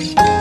Bye.